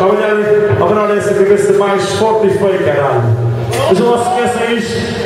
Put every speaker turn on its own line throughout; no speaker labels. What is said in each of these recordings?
a
olharem, a olhar essa cabeça mais forte e feia, caralho. Mas não se esqueçam isto.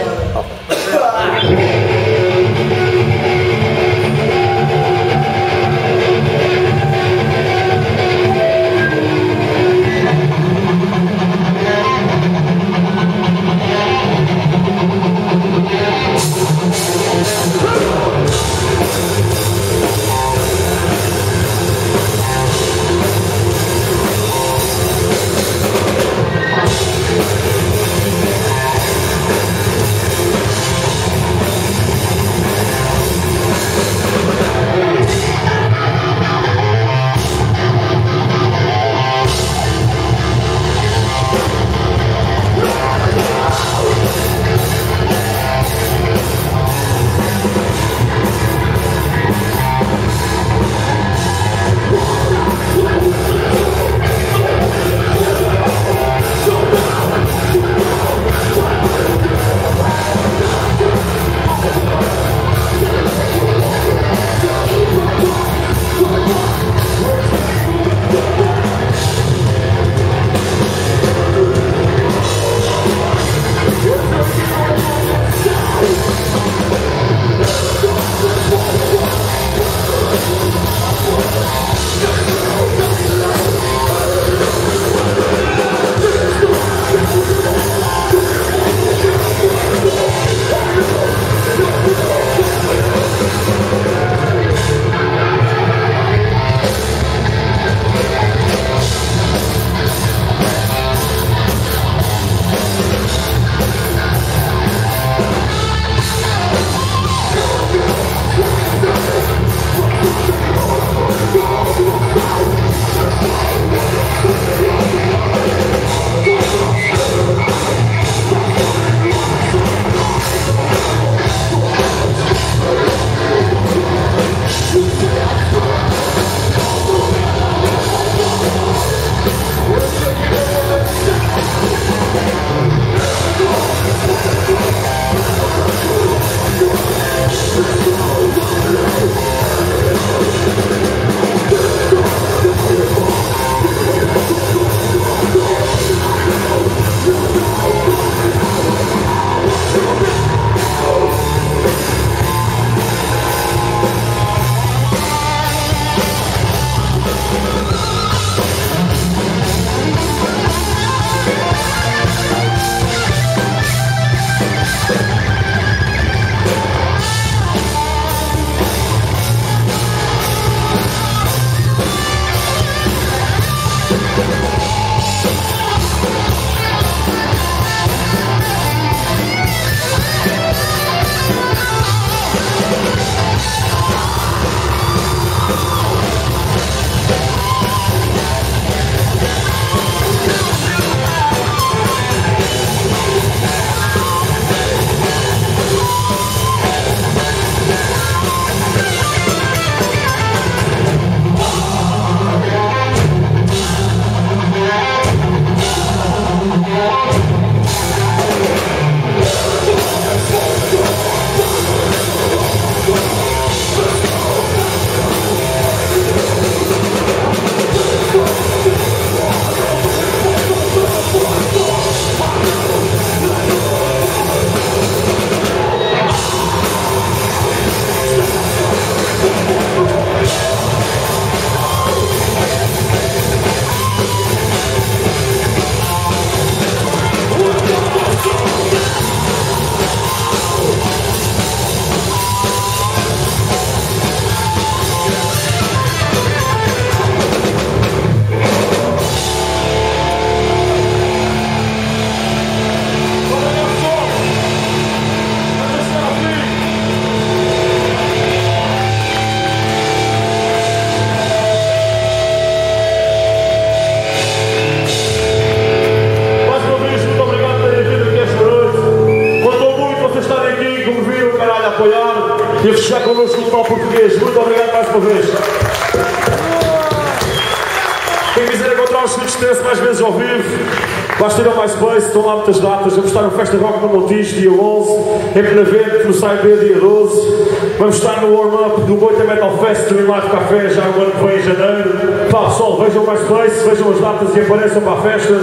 Montijo, dia 11. Em Benavente, no Sai B, dia 12. Vamos estar no warm-up do Boita Metal Fest em Live Café, já no ano que vem, em janeiro. Pá, pessoal, vejam o MySpace, vejam as datas e apareçam para a festa.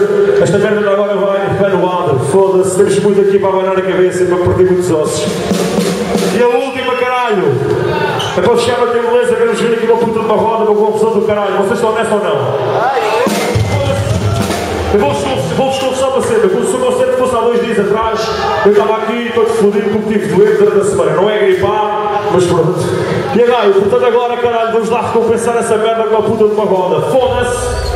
Esta merda agora vai, vai no lado. Foda-se, temos muito aqui para abanar a cabeça e para perder muitos ossos. E a última, caralho. É para fechar aqui, beleza, queremos vir aqui uma puta de uma roda, uma confusão do caralho. Vocês estão nessa ou não? Eu vou-vos vou confessar uma cena. O concerto fosse há dois dias atrás eu estava aqui todo fodido porque tive doente durante a semana. Não é gripar, mas pronto. E agora, portanto agora caralho, vamos lá recompensar essa merda com a puta de uma roda. Foda-se!